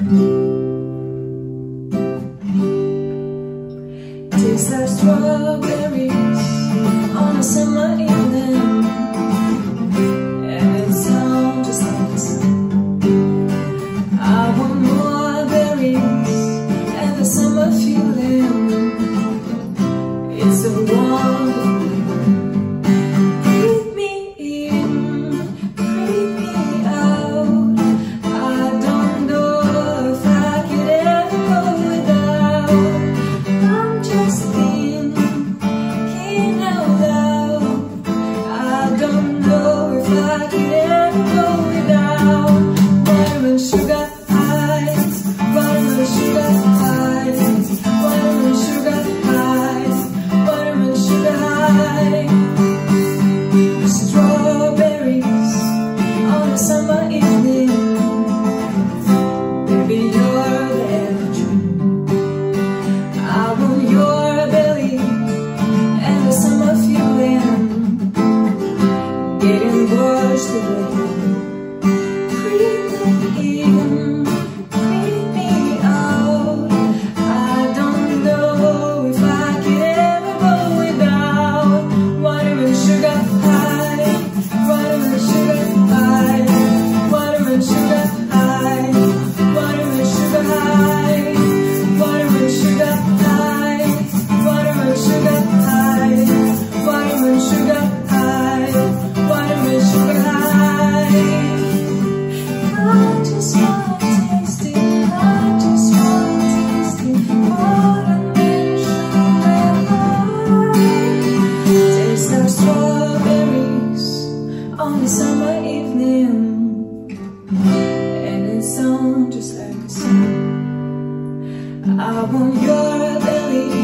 Tastes like strawberries on a summer evening And it's sounds just like I want more berries and the summer feeling It's a warm. And wash the way lonely summer evening And it sounds just like a song I want your ability